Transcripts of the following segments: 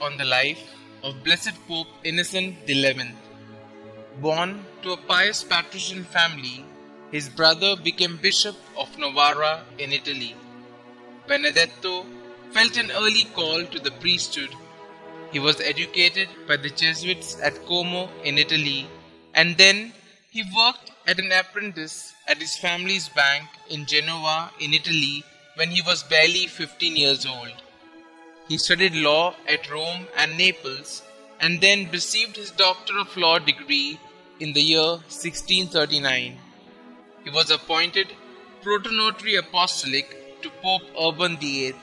on the life of Blessed Pope Innocent XI. Born to a pious patrician family, his brother became Bishop of Novara in Italy. Benedetto felt an early call to the priesthood. He was educated by the Jesuits at Como in Italy and then he worked as an apprentice at his family's bank in Genoa in Italy when he was barely 15 years old. He studied law at Rome and Naples and then received his Doctor of Law degree in the year 1639. He was appointed Protonotary Apostolic to Pope Urban VIII.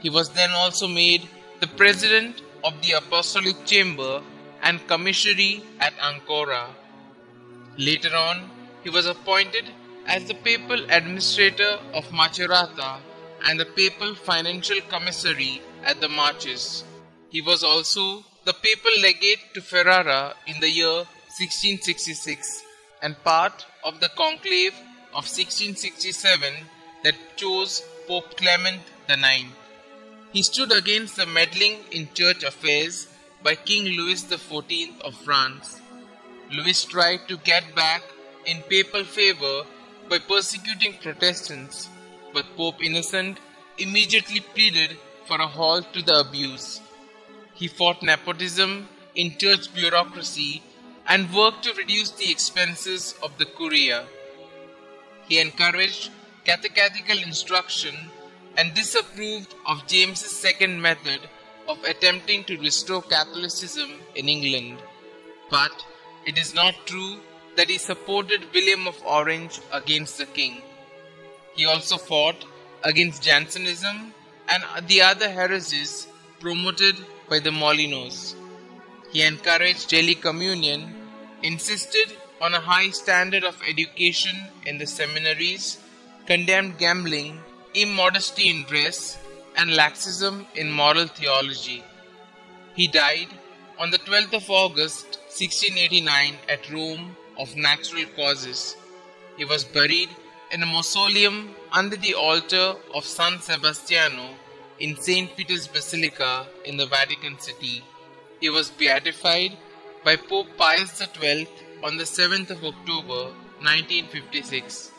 He was then also made the President of the Apostolic Chamber and Commissary at Ancona. Later on, he was appointed as the Papal Administrator of Macerata and the Papal Financial Commissary at the Marches. He was also the Papal Legate to Ferrara in the year 1666 and part of the conclave of 1667 that chose Pope Clement IX. He stood against the meddling in church affairs by King Louis XIV of France. Louis tried to get back in papal favor by persecuting Protestants, but Pope Innocent immediately pleaded for a halt to the abuse. He fought nepotism in church bureaucracy and worked to reduce the expenses of the curia. He encouraged catechetical instruction and disapproved of James's second method of attempting to restore Catholicism in England. But it is not true that he supported William of Orange against the king. He also fought against Jansenism and the other heresies promoted by the Molinos. He encouraged daily communion, insisted on a high standard of education in the seminaries, condemned gambling, immodesty in dress, and laxism in moral theology. He died on the 12th of August 1689 at Rome of natural causes. He was buried in a mausoleum under the altar of San Sebastiano in St. Peter's Basilica in the Vatican City. He was beatified by Pope Pius XII on the 7th of October 1956.